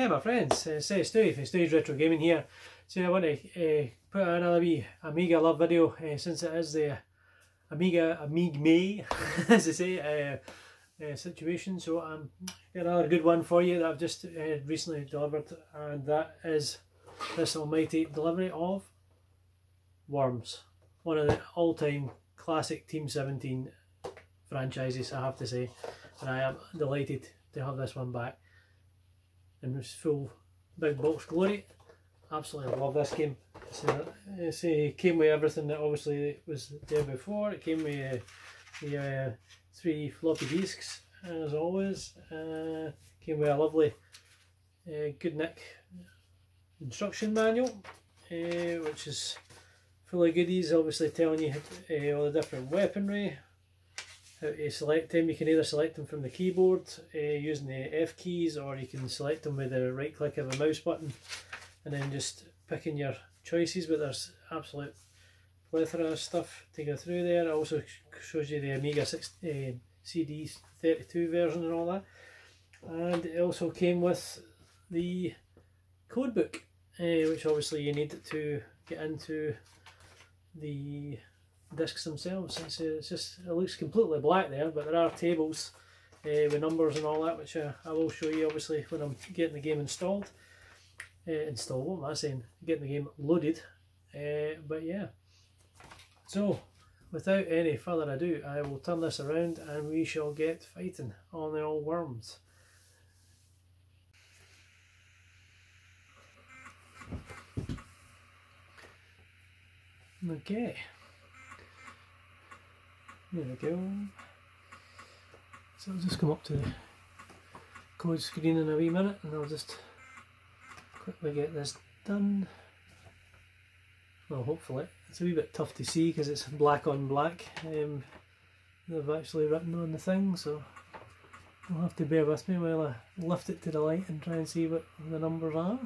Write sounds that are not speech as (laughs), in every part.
Hey my friends, it's uh, Stewie from Retro Gaming here. So I want to uh, put another wee Amiga love video uh, since it is the Amiga Amiga May, (laughs) as I say, uh, uh, situation. So I'm got another good one for you that I've just uh, recently delivered and that is this almighty delivery of Worms. One of the all-time classic Team 17 franchises I have to say and I am delighted to have this one back in its full big box glory. Absolutely love this game. So, uh, came with everything that obviously was there before. It came with uh, the uh, three floppy disks as always. Uh, came with a lovely uh, good nick instruction manual uh, which is full of goodies obviously telling you uh, all the different weaponry how to select them. You can either select them from the keyboard uh, using the F keys or you can select them with the right click of a mouse button and then just picking your choices but there's absolute plethora of stuff to go through there. It also shows you the Amiga 6, uh, CD 32 version and all that and it also came with the codebook uh, which obviously you need to get into the discs themselves. It's, it's just it looks completely black there, but there are tables uh, with numbers and all that, which uh, I will show you obviously when I'm getting the game installed. Uh, installed, what am I saying? Getting the game loaded. Uh, but yeah. So, without any further ado, I will turn this around and we shall get fighting on the old worms. Okay. There we go. So I'll just come up to the code screen in a wee minute and I'll just quickly get this done. Well hopefully. It's a wee bit tough to see because it's black on black. Um, they've actually written on the thing so you'll have to bear with me while I lift it to the light and try and see what the numbers are.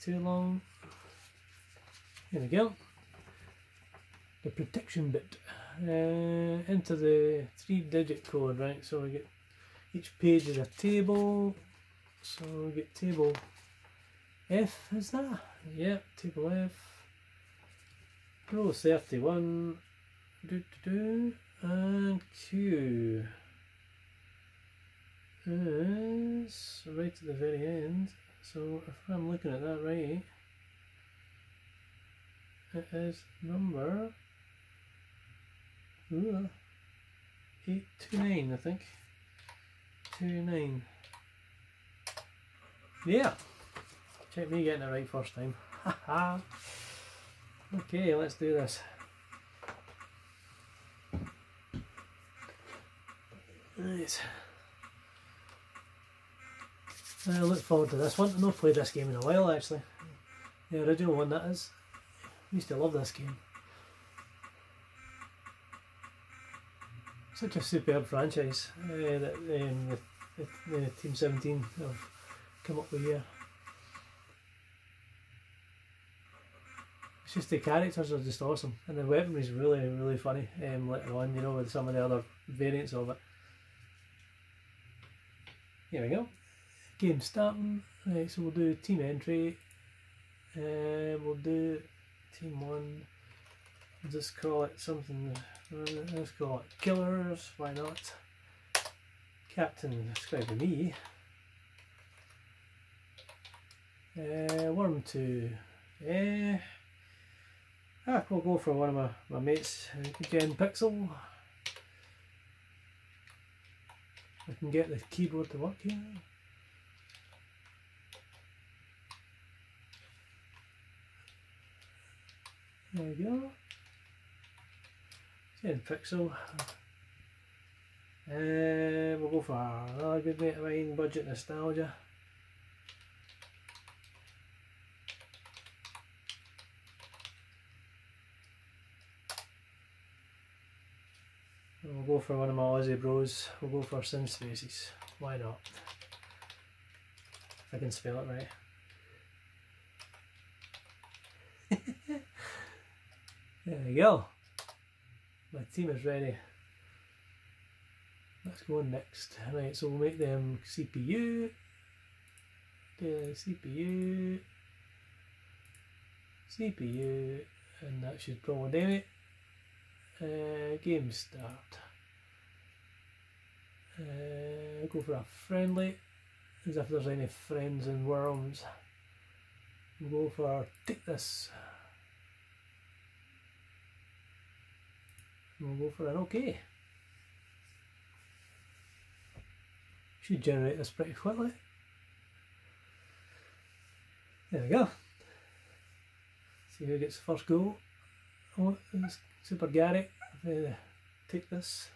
Too long. Here we go. The protection bit. Uh, into the three digit code, right? So we get each page is a table. So we get table F, is that? Yeah, table F. Row 31. Do, do, do. And Q is right at the very end. So if I'm looking at that right, it is number ooh, 829 I think. 29. Yeah. Check me getting it right first time. okay, let's do this. Right. I look forward to this one. I've not played this game in a while actually. The original one that is. I used to love this game. Such a superb franchise uh, that um, the, the, the, Team 17 have come up with here. It's just the characters are just awesome and the weaponry is really really funny um, later on you know with some of the other variants of it. Here we go game starting. Right, so we'll do team entry. Uh, we'll do team one. We'll just call it something. Let's call it killers. Why not? Captain, describe me. Uh, worm two. Uh, ah, we'll go for one of my, my mates, Again, Pixel. I can get the keyboard to work here. There we go. 10 pixel. Uh, we'll go for another good mate of mine, Budget Nostalgia. We'll go for one of my Aussie bros. We'll go for Sim Spaces. Why not? If I can spell it right. There we go. my team is ready. Let's go on next. Right, so we'll make them CPU. The CPU. CPU. And that should probably do it. Uh, game start. Uh, go for a friendly, as if there's any friends in worms. We'll go for take this. We'll go for an OK. Should generate this pretty quickly. There we go. See who gets the first goal. Oh, Super Gary. Take this.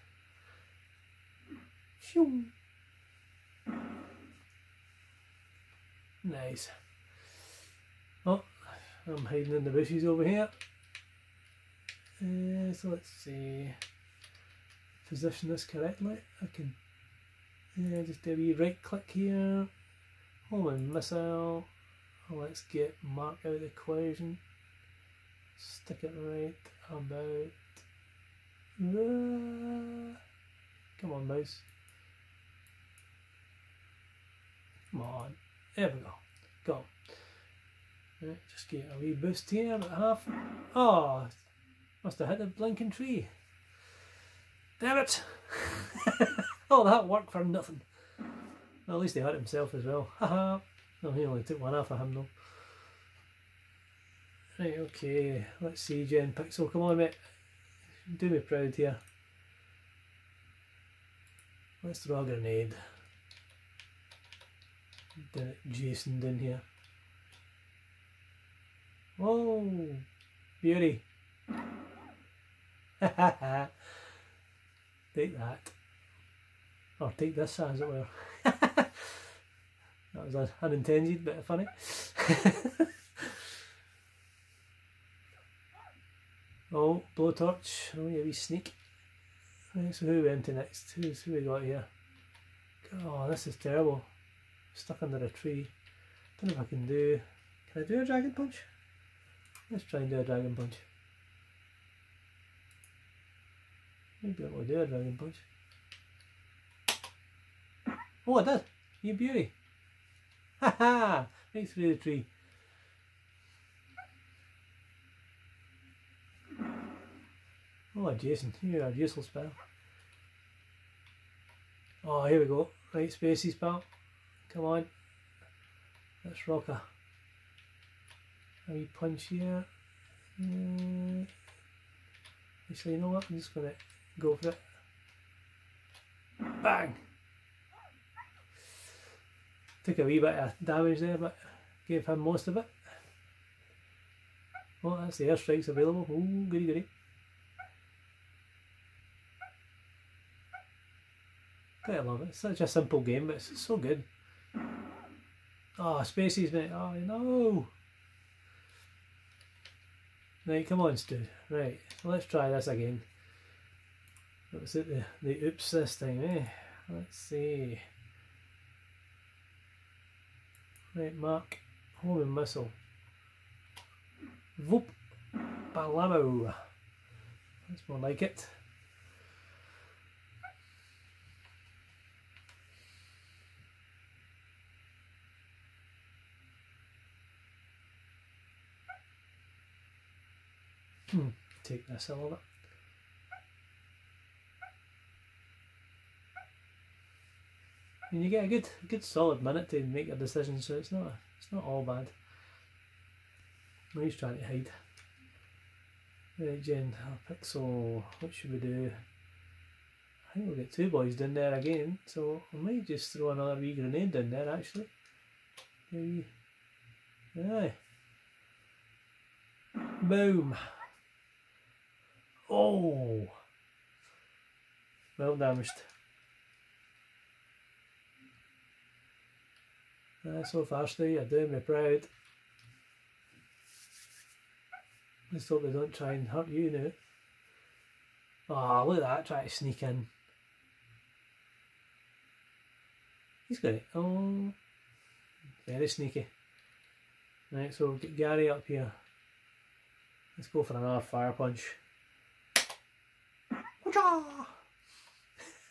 Shoo. Nice. Oh, I'm hiding in the bushes over here. Uh, so let's see. Position this correctly. I can uh, just do a wee right click here. Home missile. Let's get mark out the equation. Stick it right about. Come on, mouse. Come on. There we go. Go. Right, just get a wee boost here at half. Oh, must have hit the blinking tree. Damn it! (laughs) oh, that worked for nothing. Well, at least he hurt himself as well. Haha. well, he only took one off of him though. Right, okay. Let's see, Jen Pixel. Come on, mate. Do me proud here. Let's throw a grenade. The Jason in here. Oh, beauty. (laughs) take that. Or take this as it were. (laughs) that was unintended, bit funny. (laughs) oh, blowtorch. Oh, yeah, we sneak. Right, so who went to next? Who's who we got here? Oh, this is terrible stuck under a tree. Don't know if I can do. Can I do a dragon punch? Let's try and do a dragon punch. Maybe I will do a dragon punch. Oh, I did! You beauty! Ha ha! Right through the tree. Oh, Jason, you're a useful spell. Oh, here we go. Right spaces, pal. Come on. Let's rock a, a wee punch here. Uh, actually, you know what? I'm just going to go for it. Bang! Took a wee bit of damage there, but gave him most of it. Oh, that's the airstrikes available. Ooh, goody goody. I love it. It's such a simple game, but it's so good. Ah, oh, Spaces, mate. Oh, no. Right, come on, Stu. Right, let's try this again. Was it the, the oops this time, eh? Let's see. Right, Mark. Homing missile. Voop. Balamo. That's more like it. Hmm, take this a little bit. And you get a good, good solid minute to make a decision, so it's not, it's not all bad. He's trying to hide. Right, Jen, Pixel, what should we do? I think we'll get two boys down there again, so I might just throw another wee grenade down there actually. Maybe. Boom. Oh! Well damaged. Uh, so far, Stu, you're doing me proud. Let's hope they don't try and hurt you now. Oh, look at that, try to sneak in. He's got it. Oh, very sneaky. Right, so we'll get Gary up here. Let's go for another fire punch.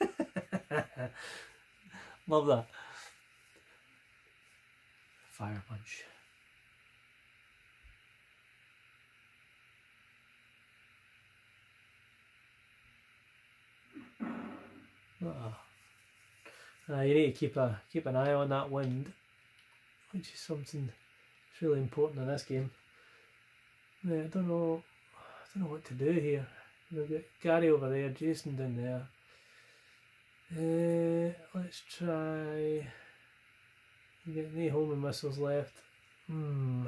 (laughs) Love that. Fire punch. Uh, you need to keep a keep an eye on that wind, which is something that's really important in this game. Yeah, I don't know, I don't know what to do here. We've got Gary over there, Jason down there. Uh, let's try. Get any homing missiles left. Hmm.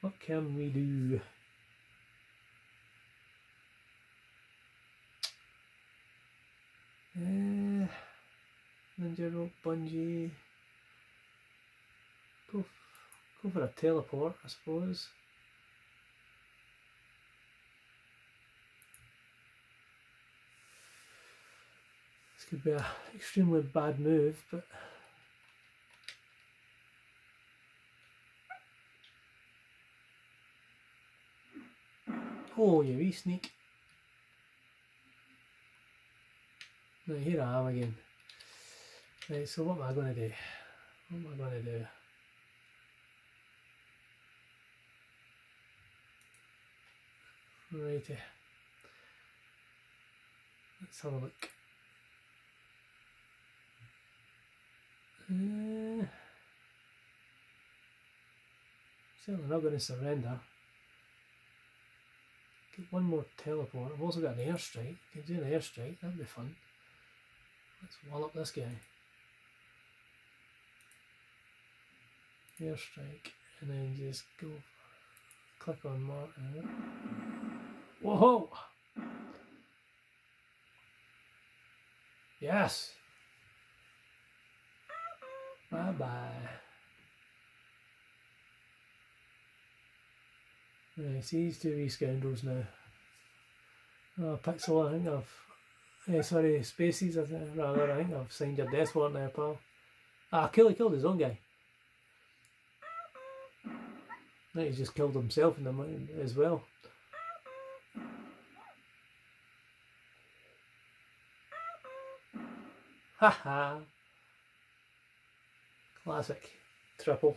What can we do? Uh, ninja rope bungee. Go, go for a teleport, I suppose. This could be an extremely bad move, but Oh, you wee sneak. Now here I am again. Right, so what am I going to do? What am I going to do? Righty. Let's have a look. Uh, certainly not going to surrender. One more teleport. I've also got an airstrike. Can do an airstrike, that'd be fun. Let's wallop this guy. Airstrike, and then just go click on Martin. Whoa! Yes! Bye bye. Right, see these two wee scoundrels now. Oh, Pixel, I think I've. Eh, sorry, Spaces, I think, rather, I think I've signed your death warrant there, pal. Ah, Killy killed his own guy. Think he's just killed himself in the as well. Haha. Classic. Triple.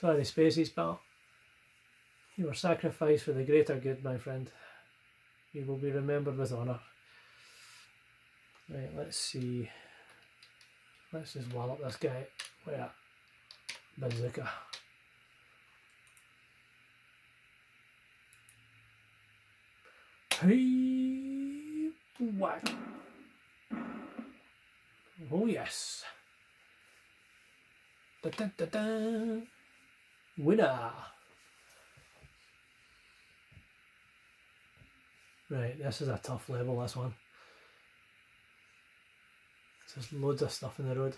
Sorry, Spaces, pal. You were sacrificed for the greater good, my friend. You will be remembered with honour. Right, let's see. Let's just wallop this guy with a bazooka. Hey, whack. Oh yes. Da da da da. Winner. Right, this is a tough level, this one. There's loads of stuff in the road.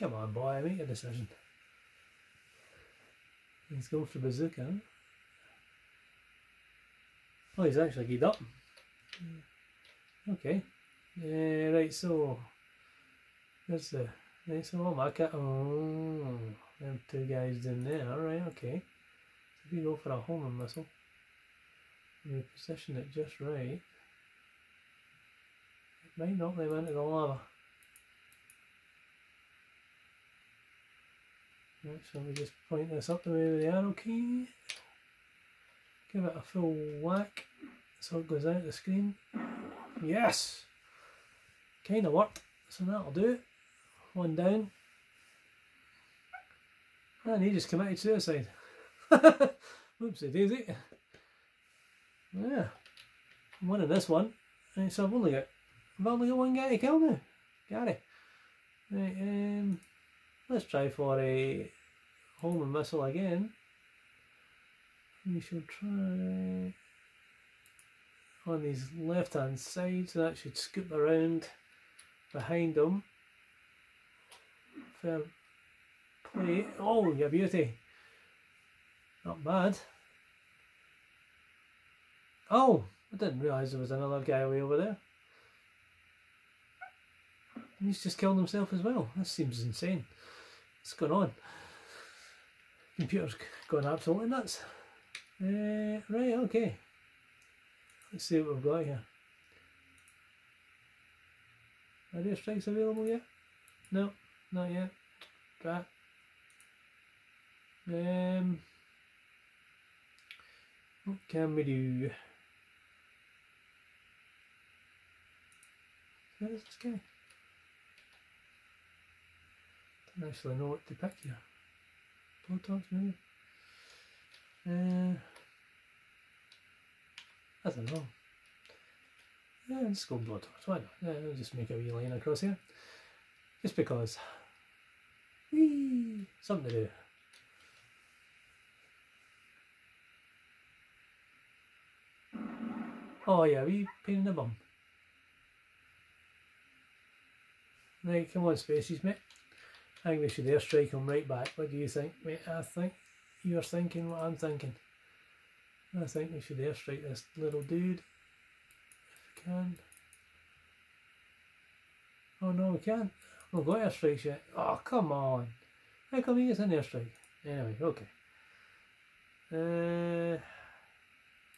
Come on, boy, make a decision. Let's go for bazooka. Oh, he's actually geared up. Okay. Uh, right, so there's the right, what my cat oh them two guys in there, alright, okay. So if you go for a homing missile, we position it just right, it might knock them into the lava. Right, so we just point this up the way with the arrow key. Give it a full whack so it goes out the screen. Yes! Kinda worked, so that'll do it. One down. And he just committed suicide. (laughs) Oopsie daisy. Yeah. I'm winning this one. Right, so I've only got I've only got one guy to kill now. Gary. Right, um let's try for a homing missile again. We shall try on his left hand side, so that should scoop around behind him. Fair play. Oh, your beauty. Not bad. Oh, I didn't realise there was another guy way over there. He's just killed himself as well. That seems insane. What's going on? Computer's gone absolutely nuts. Uh, right, okay. Let's see what we've got here. Are there strikes available yet? No, not yet. Drat. Um, what can we do? Where is this guy? Don't actually know what to pick here. Blowtorch maybe? Uh, I don't know. Yeah, let's go blowtorch. Why not? Yeah, just make a wee line across here. Just because. Whee! Something to do. Oh yeah, we pain in the bum. Right, come on spaces mate. I think we should airstrike him right back. What do you think mate? I think you're thinking what I'm thinking. I think we should airstrike this little dude. If we can. Oh no we can't. We've got airstrikes yet. Oh come on. How come he gets an airstrike? Anyway, okay. Uh,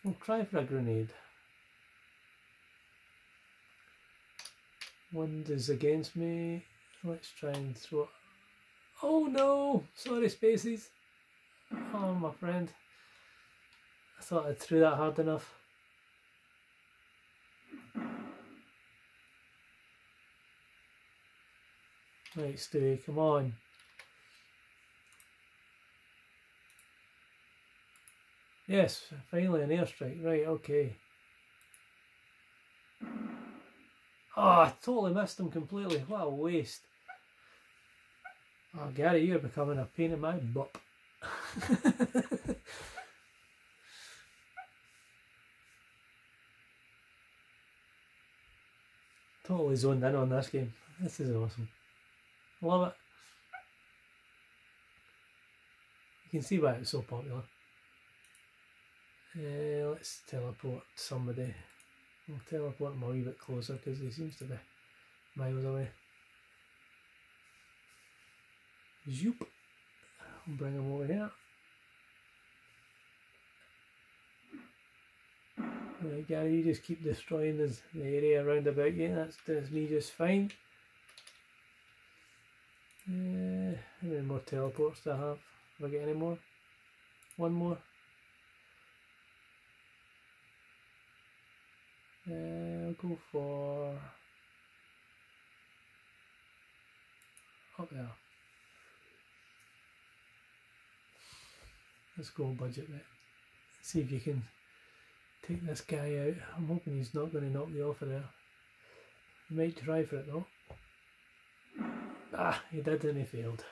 we'll try for a grenade. Wind is against me. Let's try and throw it. Oh no! Sorry, Spaces. Oh, my friend. I thought I threw that hard enough. Right, Stewie, come on. Yes, finally an airstrike. Right, okay. Oh, I totally missed him completely. What a waste. Oh, Gary, you're becoming a pain in my butt. Totally zoned in on this game. This is awesome. Love it. You can see why it's so popular. Uh, let's teleport somebody. We'll teleport him a wee bit closer because he seems to be miles away. Zoop. Bring them over here. Right, Gary, you just keep destroying this, the area around about you. That's me just fine. Uh, how many more teleports do I have? Have I got any more? One more. Uh, I'll go for up there. Let's go budget mate. See if you can take this guy out. I'm hoping he's not going to knock me off of there. He might try for it though. Ah, he did and he failed.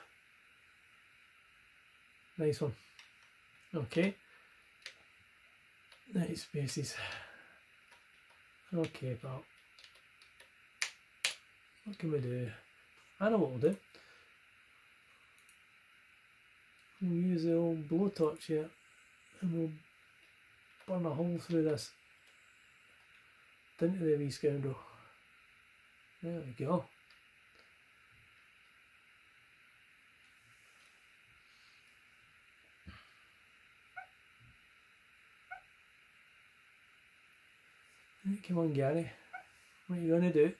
Nice one. Okay. Nice spaces. Okay, pal. What can we do? I know what we'll do. We'll use the old blowtorch here and we'll burn a hole through this into the wee scoundrel. There we go. Come on, Gary. What are you going to do?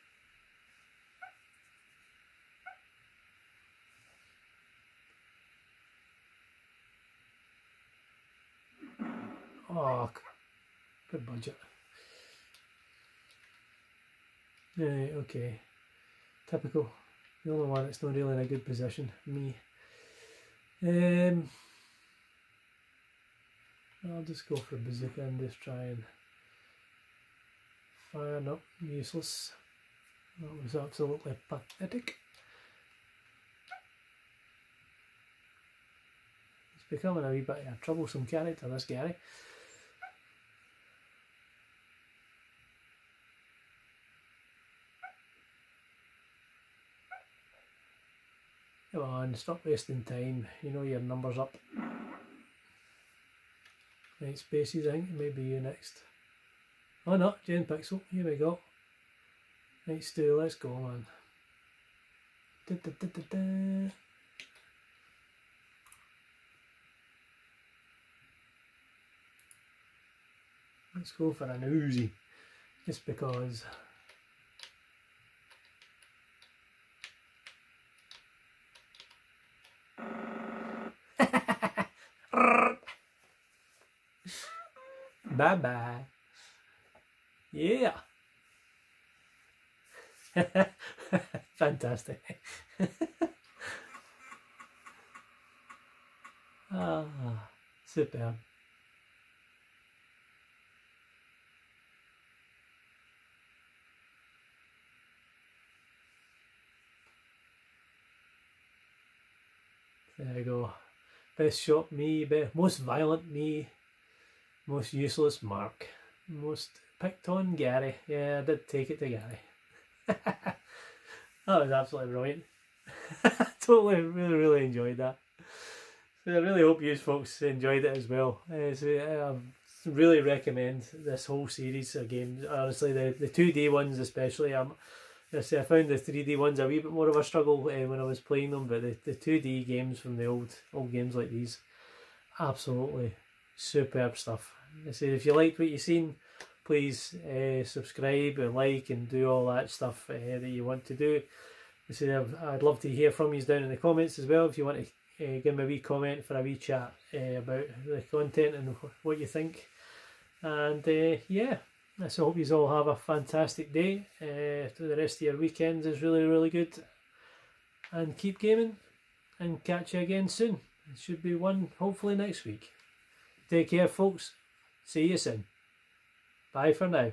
Oh, good budget. Yeah, okay. Typical. The only one that's not really in a good position, me. Um, I'll just go for bazooka and just try and fire. No, useless. That was absolutely pathetic. He's becoming a wee bit of a troublesome character, this Gary. Stop wasting time. You know your number's up. Right, Spaces, I think maybe you next. Oh no, Jane Pixel, here we go. Right, Stu, let's go, man. Da, da, da, da, da. Let's go for an Uzi, just because. Bye bye. Yeah. (laughs) Fantastic. (laughs) ah, superb. There you go. Best shot me, best, most violent me, most useless Mark, most picked on Gary. Yeah, I did take it to Gary. (laughs) that was absolutely brilliant. (laughs) totally, really, really enjoyed that. So I really hope you folks enjoyed it as well. Uh, so, uh, I really recommend this whole series of games. Honestly, the, the 2D ones especially. I'm, I say I found the 3D ones a wee bit more of a struggle uh, when I was playing them, but the, the 2D games from the old old games like these, absolutely superb stuff. I say if you liked what you've seen, please uh, subscribe and like and do all that stuff uh, that you want to do. I say I'd love to hear from you down in the comments as well if you want to uh, give me a wee comment for a wee chat about the content and what you think. And yeah, I so hope you all have a fantastic day. Uh, the rest of your weekends is really, really good. And keep gaming and catch you again soon. It should be one hopefully next week. Take care, folks. See you soon. Bye for now.